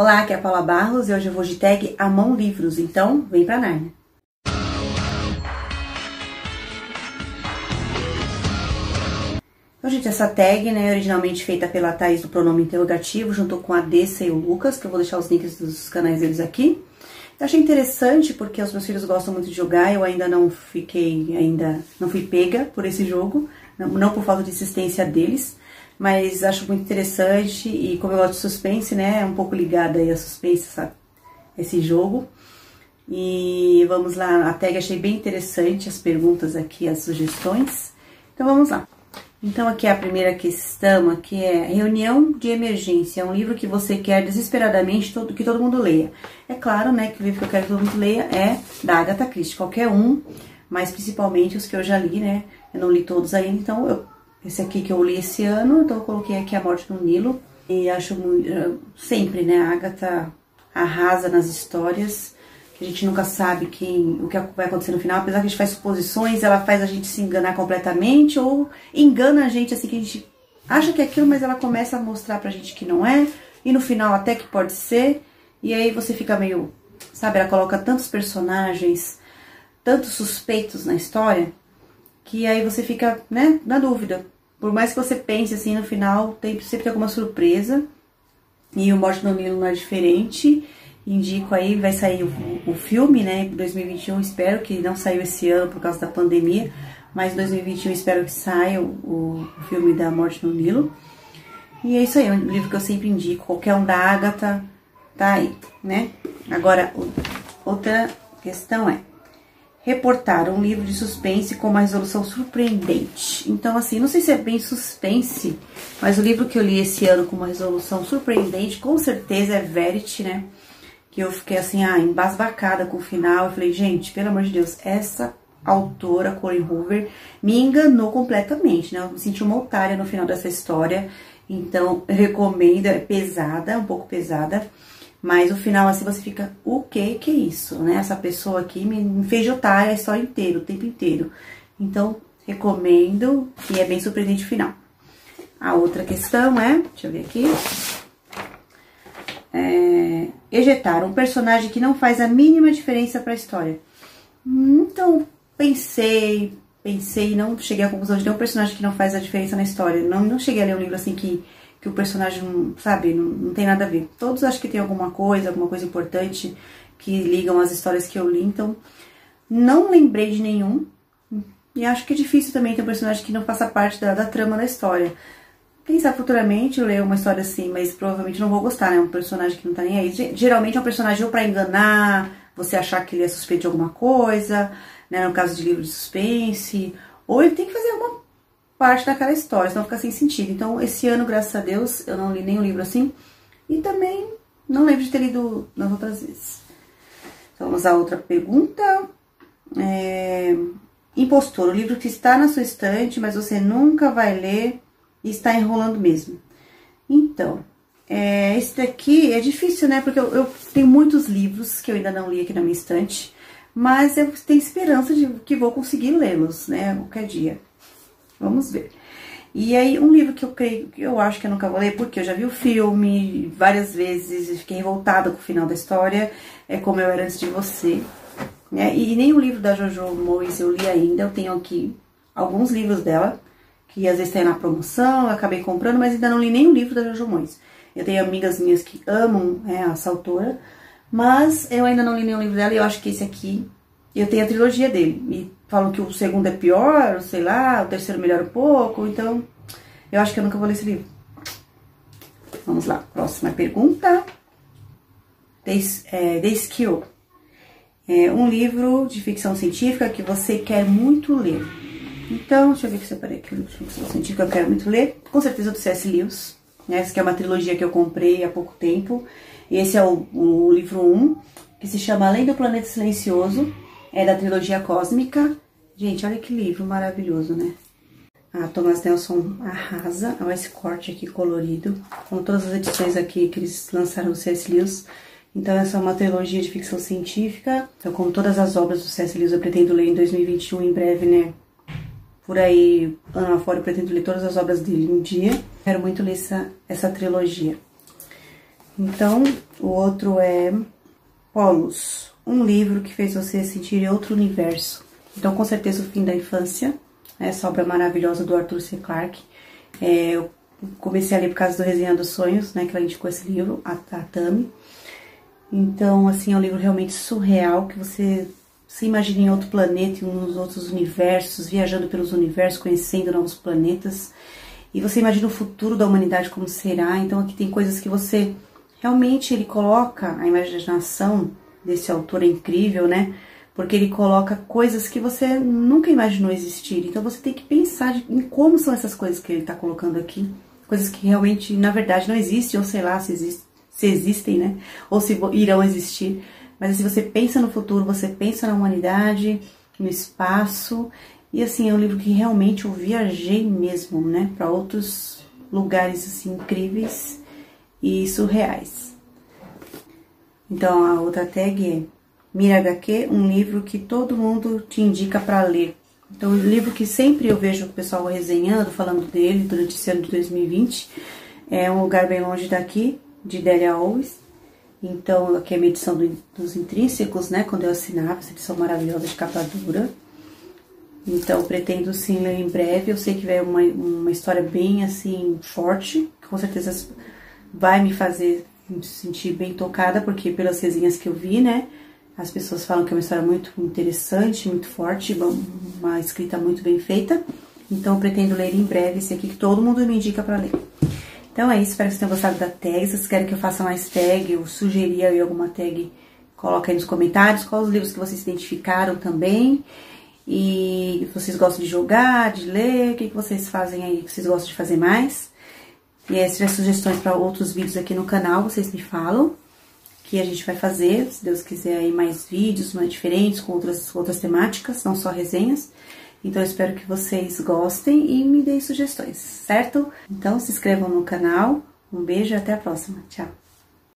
Olá, aqui é a Paula Barros e hoje eu vou de tag Amon Livros, então vem pra Narnia. Então, gente, essa tag, né, originalmente feita pela Thaís do Pronome Interrogativo, junto com a Dessa e o Lucas, que eu vou deixar os links dos canais deles aqui. Eu achei interessante porque os meus filhos gostam muito de jogar, eu ainda não fiquei, ainda não fui pega por esse jogo, não, não por falta de insistência deles, mas acho muito interessante e como eu gosto de suspense, né, é um pouco ligada aí a suspense, esse jogo. E vamos lá, a tag achei bem interessante, as perguntas aqui, as sugestões. Então vamos lá. Então aqui a primeira questão aqui é Reunião de Emergência, é um livro que você quer desesperadamente todo, que todo mundo leia. É claro, né, que o livro que eu quero que todo mundo leia é da Agatha Christie, qualquer um, mas principalmente os que eu já li, né, eu não li todos ainda, então eu esse aqui que eu li esse ano, então eu coloquei aqui A Morte no Nilo. E acho muito, eh, sempre, né, a Agatha arrasa nas histórias, que a gente nunca sabe quem, o que vai acontecer no final, apesar que a gente faz suposições, ela faz a gente se enganar completamente, ou engana a gente assim que a gente acha que é aquilo, mas ela começa a mostrar pra gente que não é, e no final até que pode ser, e aí você fica meio, sabe, ela coloca tantos personagens, tantos suspeitos na história, que aí você fica, né, na dúvida. Por mais que você pense assim, no final tem, sempre alguma surpresa. E o Morte no Nilo não é diferente. Indico aí, vai sair o, o filme, né, em 2021. Espero que não saiu esse ano por causa da pandemia. Mas em 2021 espero que saia o, o filme da Morte no Nilo. E é isso aí, é um livro que eu sempre indico. Qualquer um da Agatha tá aí, né? Agora, outra questão é reportar um livro de suspense com uma resolução surpreendente. Então, assim, não sei se é bem suspense, mas o livro que eu li esse ano com uma resolução surpreendente, com certeza é Verity, né? Que eu fiquei assim, ah, embasbacada com o final. Eu falei, gente, pelo amor de Deus, essa autora, Colin Hoover, me enganou completamente, né? Eu me senti uma otária no final dessa história. Então, recomendo, é pesada, um pouco pesada. Mas o final, assim, você fica, o que que é isso, né? Essa pessoa aqui me fez otária a história inteira, o tempo inteiro. Então, recomendo e é bem surpreendente o final. A outra questão é, deixa eu ver aqui. É, ejetar um personagem que não faz a mínima diferença para a história. Então, pensei, pensei, não cheguei à conclusão de ter um personagem que não faz a diferença na história. Não, não cheguei a ler um livro assim que que o personagem, sabe, não, não tem nada a ver. Todos acho que tem alguma coisa, alguma coisa importante que ligam as histórias que eu li, então não lembrei de nenhum. E acho que é difícil também ter um personagem que não faça parte da, da trama da história. Quem sabe futuramente eu leio uma história assim, mas provavelmente não vou gostar, né? Um personagem que não tá nem aí. Geralmente é um personagem ou pra enganar, você achar que ele é suspeito de alguma coisa, né? No caso de livro de suspense, ou ele tem que fazer alguma parte daquela história, senão fica sem sentido. Então, esse ano, graças a Deus, eu não li nenhum livro assim. E também não lembro de ter lido nas outras vezes. Então, vamos a outra pergunta. É... Impostor, o livro que está na sua estante, mas você nunca vai ler e está enrolando mesmo. Então, é, esse daqui é difícil, né? Porque eu, eu, tenho muitos livros que eu ainda não li aqui na minha estante, mas eu tenho esperança de que vou conseguir lê-los, né? Qualquer dia. Vamos ver. E aí, um livro que eu creio, que eu acho que eu nunca vou ler, porque eu já vi o filme várias vezes e fiquei revoltada com o final da história, é Como Eu Era Antes de Você. Né? E nem o livro da Jojo Moyes eu li ainda, eu tenho aqui alguns livros dela, que às vezes tem na promoção, eu acabei comprando, mas ainda não li nenhum livro da Jojo Moyes. Eu tenho amigas minhas que amam é, essa autora, mas eu ainda não li nenhum livro dela e eu acho que esse aqui, eu tenho a trilogia dele. E falam que o segundo é pior, sei lá, o terceiro melhora um pouco, então eu acho que eu nunca vou ler esse livro. Vamos lá, próxima pergunta. The, é, The Skill. É um livro de ficção científica que você quer muito ler. Então, deixa eu ver que eu separei aqui de ficção científica que eu quero muito ler. Com certeza do C.S. Lewis. Né? Essa que é uma trilogia que eu comprei há pouco tempo. E esse é o, o livro 1, que se chama Além do Planeta Silencioso é da trilogia cósmica. Gente, olha que livro maravilhoso, né? A Thomas Nelson arrasa. Olha esse corte aqui colorido. Com todas as edições aqui que eles lançaram do C.S. Lewis. Então, essa é uma trilogia de ficção científica. Então, como todas as obras do C.S. Lewis, eu pretendo ler em 2021, em breve, né? Por aí, ano afora, eu pretendo ler todas as obras dele um dia. Quero muito ler essa, essa trilogia. Então, o outro é Polos, um livro que fez você sentir outro universo. Então, com certeza, o fim da infância, essa obra maravilhosa do Arthur C. Clarke. É, eu comecei a ler por causa do Resenha dos Sonhos, né, que ela indicou esse livro, a, a Tami. Então, assim, é um livro realmente surreal, que você se imagina em outro planeta, em uns outros universos, viajando pelos universos, conhecendo novos planetas. E você imagina o futuro da humanidade como será. Então, aqui tem coisas que você realmente ele coloca a imaginação desse autor é incrível, né? Porque ele coloca coisas que você nunca imaginou existir. Então você tem que pensar em como são essas coisas que ele está colocando aqui. Coisas que realmente, na verdade, não existem, ou sei lá se, existe, se existem, né? Ou se irão existir. Mas se você pensa no futuro, você pensa na humanidade, no espaço. E assim, é um livro que realmente eu viajei mesmo, né? Para outros lugares assim incríveis e surreais. Então a outra tag é Mira HQ, um livro que todo mundo te indica para ler. Então, um livro que sempre eu vejo o pessoal resenhando, falando dele durante esse ano de 2020. É Um Lugar Bem Longe Daqui, de Delia Owens. Então, aqui é a minha edição do, dos intrínsecos, né? Quando eu assinava, essa edição maravilhosa de capa dura. Então, pretendo sim ler em breve. Eu sei que vai uma, uma história bem, assim, forte. Com certeza vai me fazer me sentir bem tocada, porque pelas resenhas que eu vi, né? As pessoas falam que é uma história muito interessante, muito forte, uma escrita muito bem feita. Então, eu pretendo ler em breve esse aqui que todo mundo me indica para ler. Então é isso, espero que vocês tenham gostado da tag. Se vocês querem que eu faça mais tag, eu sugerir aí alguma tag, coloca aí nos comentários quais os livros que vocês identificaram também. E vocês gostam de jogar, de ler, o que, que vocês fazem aí, que vocês gostam de fazer mais. E aí, se tiver sugestões para outros vídeos aqui no canal, vocês me falam que a gente vai fazer, se Deus quiser, aí mais vídeos mais diferentes, com outras, outras temáticas, não só resenhas. Então, eu espero que vocês gostem e me deem sugestões, certo? Então, se inscrevam no canal. Um beijo e até a próxima. Tchau!